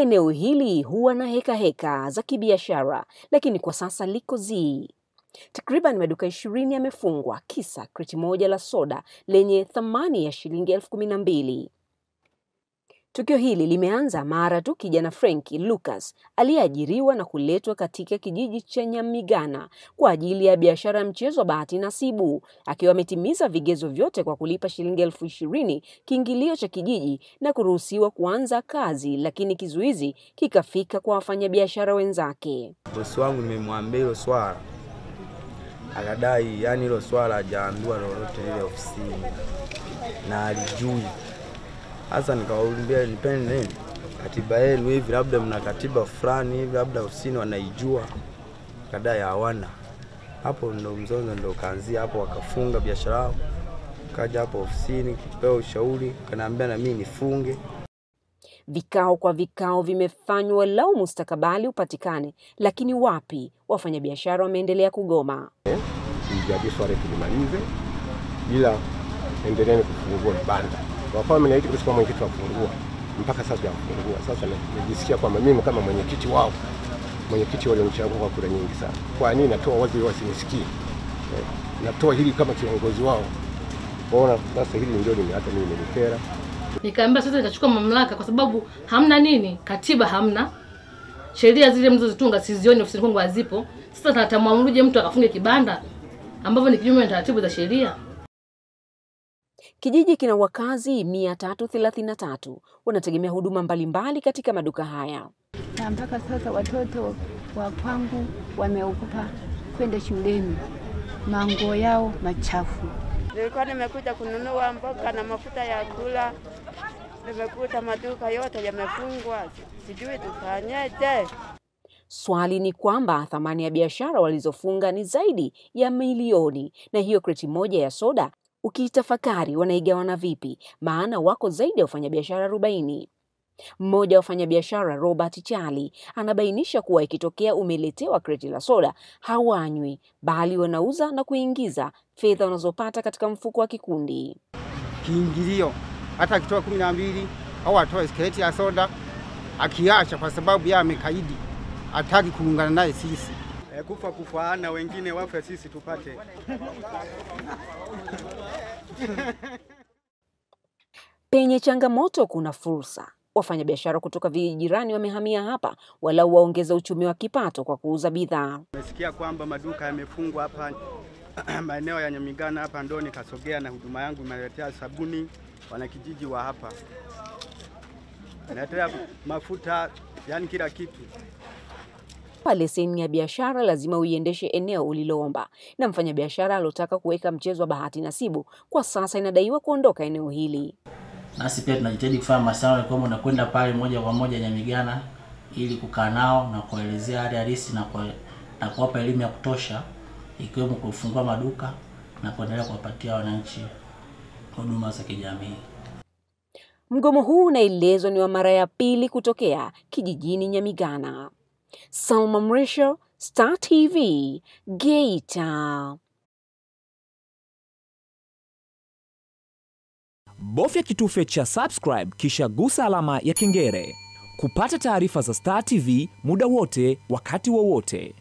Eneo hili huwa na heka heka za kibiashara, lakini kwa sasa liko zii. Takriban maduka ishirini yamefungwa kisa kreti moja la soda lenye thamani ya shilingi elfu kumi na mbili. Tukio hili limeanza mara tu kijana Frenki Lucas aliyeajiriwa na kuletwa katika kijiji cha Nyamigana kwa ajili ya biashara ya mchezo wa bahati nasibu, akiwa ametimiza vigezo vyote kwa kulipa shilingi elfu ishirini kiingilio cha kijiji na kuruhusiwa kuanza kazi, lakini kizuizi kikafika kwa wafanyabiashara wenzake. Bosi wangu nimemwambia hilo swala, akadai yani hilo swala hajaambiwa lolote lile ofisini na alijui. Sasa nikawaambia nipeni nini katiba yenu hivi, labda mna katiba fulani hivi, labda ofisini wanaijua. Akadai hawana. Hapo ndo mzozo ndo kaanzia hapo, wakafunga biashara yao. Kaja hapo ofisini kupewa ushauri, kanaambia na mimi nifunge. Vikao kwa vikao vimefanywa lau mustakabali upatikane, lakini wapi, wafanyabiashara wameendelea kugoma. Mjadili swala tulimalize, ila endeleeni kufungua vibanda. Wakawa mnaiti kusikia mwenyekiti wa kufungua mpaka sasa hajafungua. Sasa najisikia kwamba mimi kama mwenyekiti wao, mwenyekiti walionichagua kwa kura nyingi sana, kwa nini natoa wazi wasinisikie? Eh, natoa hili kama kiongozi wao. Ona sasa hili ndio nime hata mimi nilikera. Nikaambia sasa nitachukua mamlaka kwa sababu hamna nini, katiba hamna, sheria zile mlizozitunga sizioni ofisini kwangu hazipo. Sasa natamwamruje mtu akafunge kibanda ambavyo ni kinyume na taratibu za sheria? Kijiji kina wakazi 333 wanategemea huduma mbalimbali katika maduka haya. na mpaka sasa watoto wa kwangu wameogopa kwenda shuleni, manguo yao machafu. Nilikuwa nimekuja kununua mboga na mafuta ya kula, nimekuta maduka yote yamefungwa, sijui tufanyeje. Swali ni kwamba thamani ya biashara walizofunga ni zaidi ya milioni, na hiyo kreti moja ya soda ukiitafakari wanaigawana vipi? Maana wako zaidi ya wafanyabiashara arobaini. Mmoja wa wafanyabiashara Robert Chali anabainisha kuwa ikitokea umeletewa kreti la soda hawanywi, bali wanauza na kuingiza fedha wanazopata katika mfuko wa kikundi. kiingilio, hata akitoa kumi na mbili au atoe kreti ya soda, akiacha kwa sababu yeye amekaidi, hataki kuungana naye sisi. E, kufa kufaana, wengine wafe, sisi tupate. Penye changamoto kuna fursa. Wafanyabiashara kutoka vijiji jirani wamehamia hapa, walau waongeza uchumi wa kipato kwa kuuza bidhaa. Nimesikia kwamba maduka yamefungwa hapa maeneo ya Nyamigana hapa, ndo nikasogea na huduma yangu imeletea sabuni, wanakijiji wa hapa naletea mafuta, yani kila kitu. Kwa leseni ya biashara lazima uiendeshe eneo uliloomba, na mfanyabiashara aliotaka kuweka mchezo wa bahati nasibu kwa sasa inadaiwa kuondoka eneo hili. nasi pia tunajitahidi kufanya mawasiliano kwamba unakwenda pale moja kwa moja Nyamigana ili kukaa nao na kuelezea hali halisi na kwa, na kuwapa elimu ya kutosha ikiwemo kufungua maduka na kuendelea kuwapatia wananchi huduma za kijamii. Mgomo huu unaelezwa ni wa mara ya pili kutokea kijijini Nyamigana. Salma Mrisho, Star TV, Geita. Bofya kitufe cha subscribe kisha gusa alama ya kengele kupata taarifa za Star TV muda wote wakati wowote.